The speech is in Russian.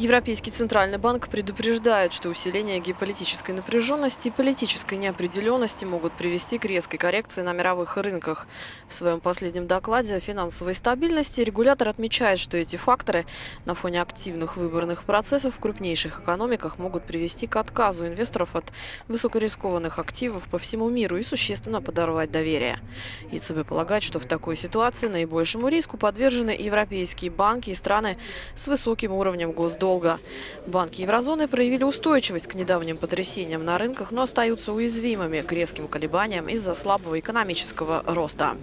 Европейский центральный банк предупреждает, что усиление геополитической напряженности и политической неопределенности могут привести к резкой коррекции на мировых рынках. В своем последнем докладе о финансовой стабильности регулятор отмечает, что эти факторы на фоне активных выборных процессов в крупнейших экономиках могут привести к отказу инвесторов от высокорискованных активов по всему миру и существенно подорвать доверие. ЕЦБ полагает, что в такой ситуации наибольшему риску подвержены европейские банки и страны с высоким уровнем госдолга долга. Банки еврозоны проявили устойчивость к недавним потрясениям на рынках, но остаются уязвимыми к резким колебаниям из-за слабого экономического роста.